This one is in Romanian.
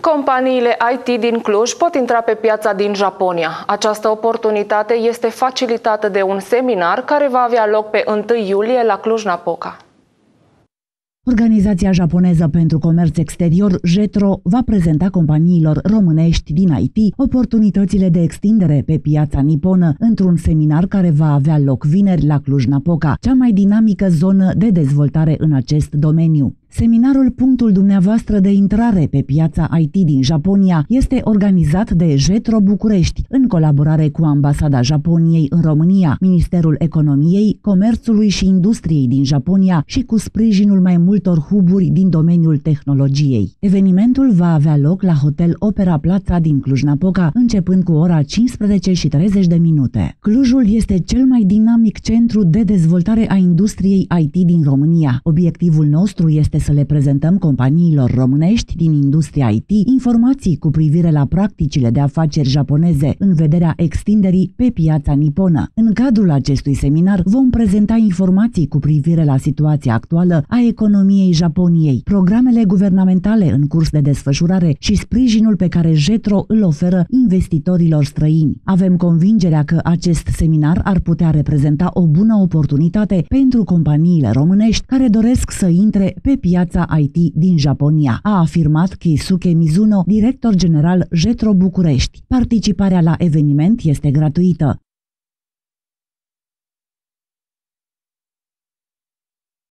Companiile IT din Cluj pot intra pe piața din Japonia. Această oportunitate este facilitată de un seminar care va avea loc pe 1 iulie la Cluj-Napoca. Organizația japoneză pentru comerț exterior, JETRO, va prezenta companiilor românești din IT oportunitățile de extindere pe piața niponă într-un seminar care va avea loc vineri la Cluj-Napoca, cea mai dinamică zonă de dezvoltare în acest domeniu. Seminarul Punctul dumneavoastră de intrare pe piața IT din Japonia este organizat de Jetro București, în colaborare cu Ambasada Japoniei în România, Ministerul Economiei, Comerțului și Industriei din Japonia și cu sprijinul mai multor huburi din domeniul tehnologiei. Evenimentul va avea loc la Hotel Opera Plața din Cluj-Napoca, începând cu ora 15 și 30 de minute. Clujul este cel mai dinamic centru de dezvoltare a industriei IT din România. Obiectivul nostru este să le prezentăm companiilor românești din industria IT informații cu privire la practicile de afaceri japoneze în vederea extinderii pe piața niponă. În cadrul acestui seminar vom prezenta informații cu privire la situația actuală a economiei Japoniei, programele guvernamentale în curs de desfășurare și sprijinul pe care JETRO îl oferă investitorilor străini. Avem convingerea că acest seminar ar putea reprezenta o bună oportunitate pentru companiile românești care doresc să intre pe piața piața IT din Japonia, a afirmat Keisuke Mizuno, director general Jetro București. Participarea la eveniment este gratuită.